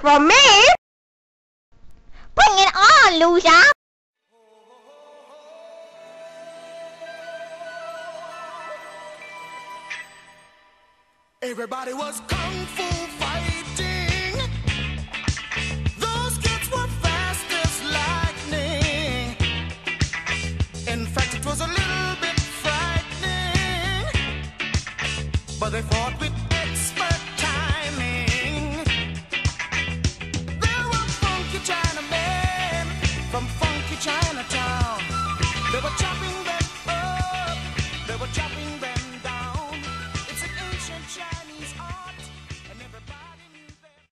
from me! Bring it on, loser! Everybody was kung fu fighting. Those kids were fast as lightning. In fact, it was a little bit frightening. But they fought with Chinatown. They were chopping them up. They were chopping.